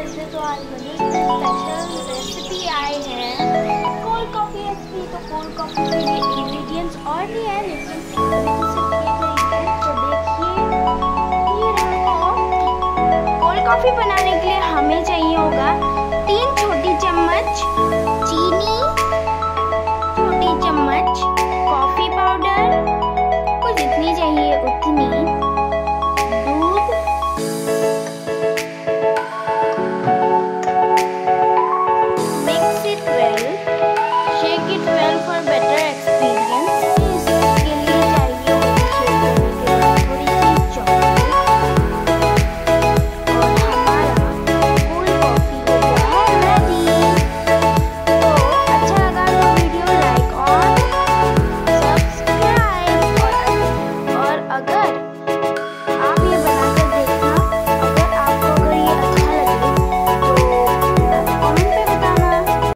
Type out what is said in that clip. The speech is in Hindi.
वैसे तो आज बड़ी स्पेशल रेसिपी आए हैं। कोल्ड कॉफ़ी रेसिपी तो कोल्ड कॉफ़ी के लिए इंग्रेडिएंट्स और भी है, लेकिन तो कोल्ड कॉफ़ी बनाने के लिए हमें चाहिए होगा तीन छोटी चम्मच चीनी, छोटी चम्मच कॉफ़ी पाउडर को जितनी चाहिए, उतनी।